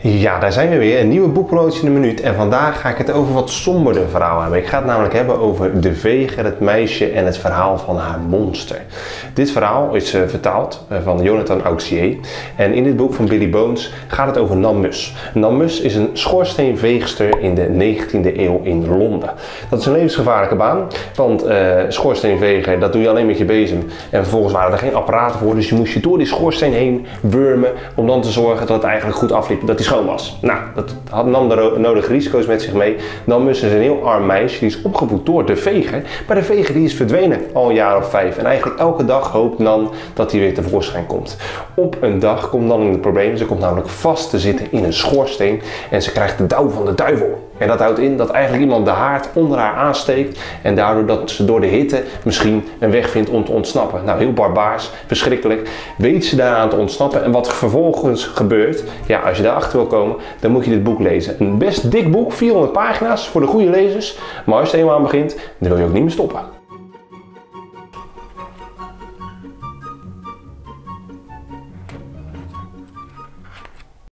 Ja, daar zijn we weer. Een nieuwe boekpromotie in een minuut. En vandaag ga ik het over wat somberder verhaal hebben. Ik ga het namelijk hebben over de veger, het meisje en het verhaal van haar monster. Dit verhaal is uh, vertaald uh, van Jonathan Auxier. En in dit boek van Billy Bones gaat het over Nan Mus. Nan Mus is een schoorsteenveegster in de 19e eeuw in Londen. Dat is een levensgevaarlijke baan, want uh, schoorsteenveger, dat doe je alleen met je bezem. En vervolgens waren er geen apparaten voor, dus je moest je door die schoorsteen heen wurmen om dan te zorgen dat het eigenlijk goed afliep. Dat die was. Nou, dat had, nam de nodige risico's met zich mee. Dan moest een heel arm meisje, die is opgevoed door de veger. Maar de veger die is verdwenen al een jaar of vijf. En eigenlijk elke dag hoopt Nan dat hij weer tevoorschijn komt. Op een dag komt Nan in de problemen. Ze komt namelijk vast te zitten in een schoorsteen. En ze krijgt de dauw van de duivel. En dat houdt in dat eigenlijk iemand de haard onder haar aansteekt. En daardoor dat ze door de hitte misschien een weg vindt om te ontsnappen. Nou, heel barbaars, verschrikkelijk. Weet ze daaraan te ontsnappen. En wat vervolgens gebeurt, ja, als je daarachter wil komen, dan moet je dit boek lezen. Een best dik boek, 400 pagina's voor de goede lezers. Maar als je er eenmaal aan begint, dan wil je ook niet meer stoppen.